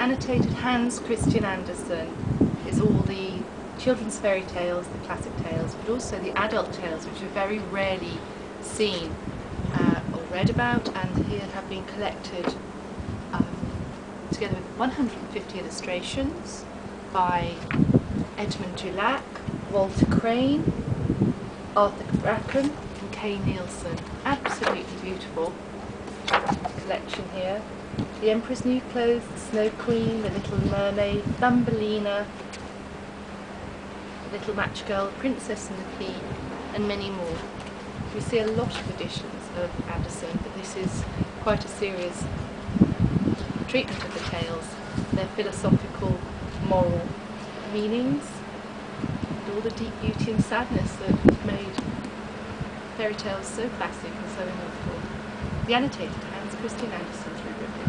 Annotated Hans Christian Andersen is all the children's fairy tales, the classic tales, but also the adult tales which are very rarely seen uh, or read about and here have been collected um, together with 150 illustrations by Edmund Dulac, Walter Crane, Arthur Rackham and Kay Nielsen. Absolutely beautiful collection here. The Emperor's New Clothes, The Snow Queen, The Little Mermaid, Thumbelina, The Little Match Girl, Princess and the Pea, and many more. We see a lot of editions of Andersen, but this is quite a serious treatment of the tales, their philosophical, moral meanings, and all the deep beauty and sadness that have made fairy tales so classic and so immortal. The annotated Christian Andersen, 350.